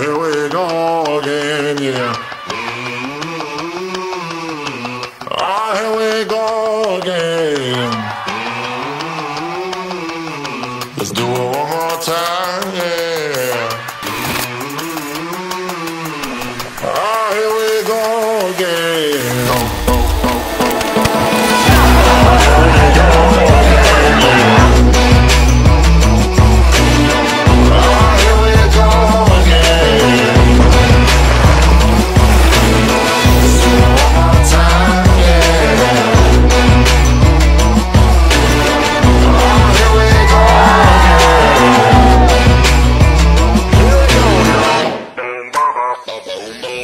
Here we go again, yeah. Ah, here we go again. Let's do it one more time, yeah. Ah, here we go again. Oh.